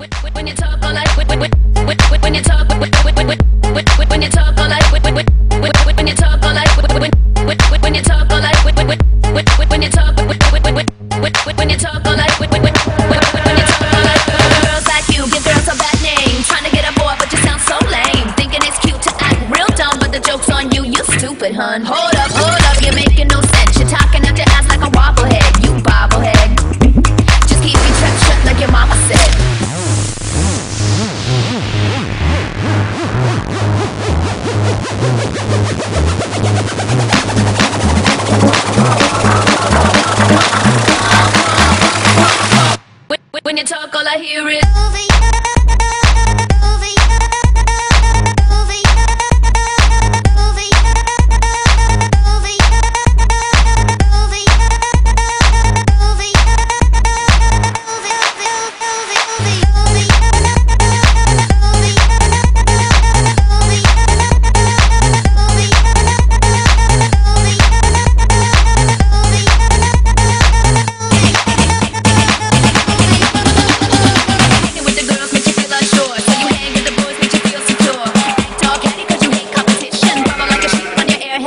When you talk all like when you talk when you talk all like when you talk all like when you talk all like when you talk when you talk all like when you talk girls like you give girls a bad name trying to get a boy but you sound so lame thinking it's cute to act real dumb but the joke's on you you stupid hun hold up hold up you're making no sense you're talking out your ass like a bobblehead When, you talk, all I hear is.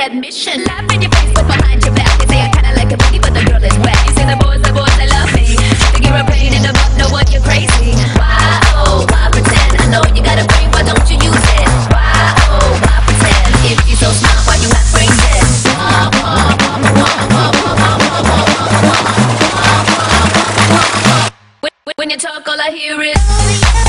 Sheep on your. Laugh in your face, but behind your back. They say I kinda like a booty, but the girl is wet. You say the boys, the boys, they love me. Think you're a pain in the butt, know what you're crazy. Why, oh, why pretend? I know you got a brain, why don't you use it? Why, oh, why pretend? If you're so smart, why you have brain dead? When you talk, all I hear is.